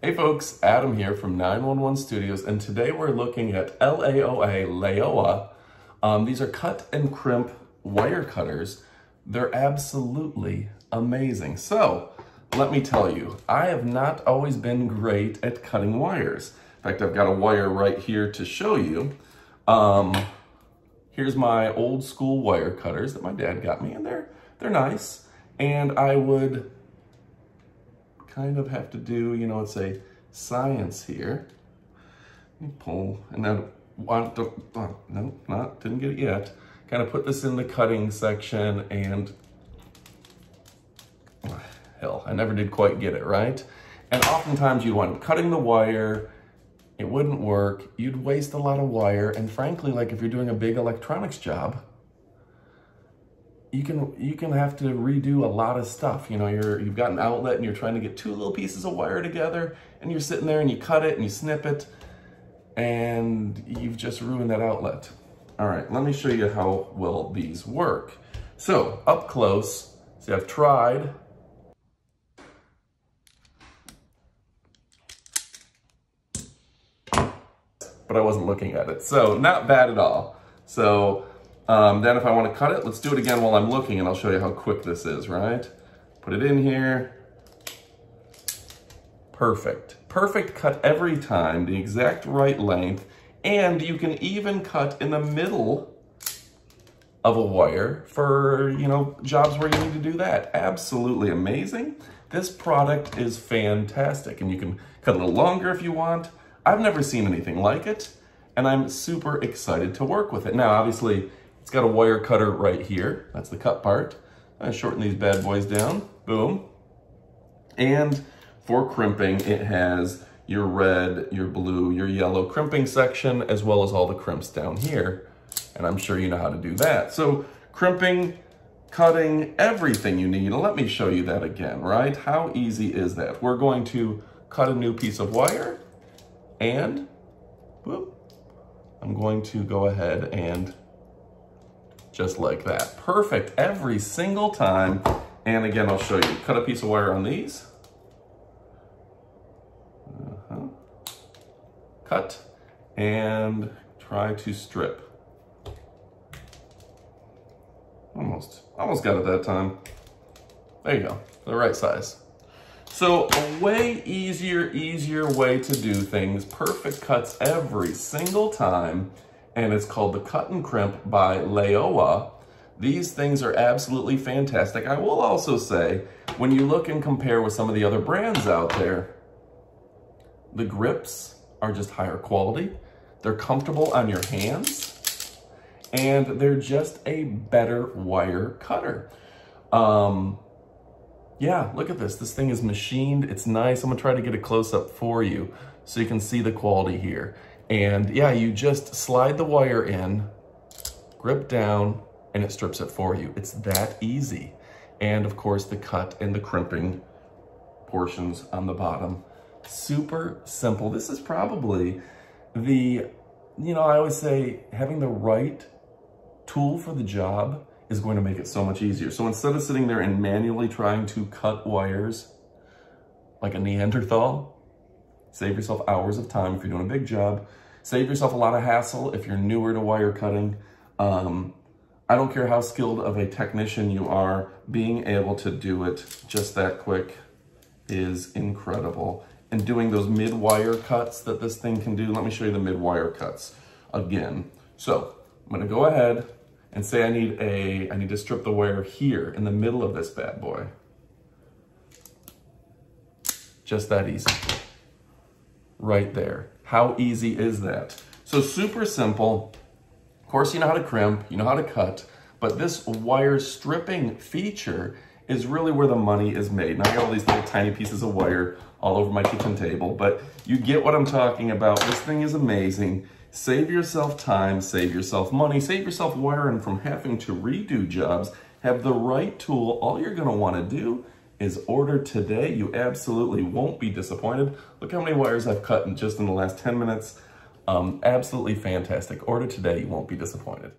Hey folks, Adam here from 911 Studios, and today we're looking at LAOA, Laowa. Um, these are cut and crimp wire cutters. They're absolutely amazing. So, let me tell you, I have not always been great at cutting wires. In fact, I've got a wire right here to show you. Um, here's my old school wire cutters that my dad got me, and they're, they're nice. And I would kind of have to do, you know, it's a science here. pull, and then want to, oh, no, not, didn't get it yet. Kind of put this in the cutting section and, hell, I never did quite get it right. And oftentimes you want cutting the wire, it wouldn't work, you'd waste a lot of wire, and frankly, like if you're doing a big electronics job, you can you can have to redo a lot of stuff. You know, you're you've got an outlet and you're trying to get two little pieces of wire together and you're sitting there and you cut it and you snip it and you've just ruined that outlet. All right, let me show you how well these work. So up close, see I've tried but I wasn't looking at it. So not bad at all. So um, then if I wanna cut it, let's do it again while I'm looking and I'll show you how quick this is, right? Put it in here. Perfect. Perfect cut every time, the exact right length, and you can even cut in the middle of a wire for, you know, jobs where you need to do that. Absolutely amazing. This product is fantastic and you can cut a little longer if you want. I've never seen anything like it and I'm super excited to work with it. Now, obviously, it's got a wire cutter right here. That's the cut part. I shorten these bad boys down. Boom. And for crimping, it has your red, your blue, your yellow crimping section, as well as all the crimps down here. And I'm sure you know how to do that. So crimping, cutting, everything you need. Let me show you that again, right? How easy is that? We're going to cut a new piece of wire and whoop, I'm going to go ahead and just like that. Perfect every single time. And again, I'll show you. Cut a piece of wire on these. Uh -huh. Cut and try to strip. Almost, almost got it that time. There you go, the right size. So a way easier, easier way to do things. Perfect cuts every single time and it's called the Cut and Crimp by Laowa. These things are absolutely fantastic. I will also say, when you look and compare with some of the other brands out there, the grips are just higher quality. They're comfortable on your hands, and they're just a better wire cutter. Um, yeah, look at this. This thing is machined. It's nice. I'm gonna try to get a close up for you so you can see the quality here. And yeah, you just slide the wire in, grip down, and it strips it for you. It's that easy. And of course, the cut and the crimping portions on the bottom. Super simple. This is probably the, you know, I always say having the right tool for the job is going to make it so much easier. So instead of sitting there and manually trying to cut wires like a Neanderthal, Save yourself hours of time if you're doing a big job. Save yourself a lot of hassle if you're newer to wire cutting. Um, I don't care how skilled of a technician you are, being able to do it just that quick is incredible. And doing those mid-wire cuts that this thing can do, let me show you the mid-wire cuts again. So I'm gonna go ahead and say I need a, I need to strip the wire here in the middle of this bad boy. Just that easy right there. How easy is that? So super simple. Of course, you know how to crimp, you know how to cut, but this wire stripping feature is really where the money is made. And I got all these little tiny pieces of wire all over my kitchen table, but you get what I'm talking about. This thing is amazing. Save yourself time, save yourself money, save yourself wiring from having to redo jobs. Have the right tool. All you're gonna wanna do is ordered today. You absolutely won't be disappointed. Look how many wires I've cut in just in the last 10 minutes. Um, absolutely fantastic. Order today, you won't be disappointed.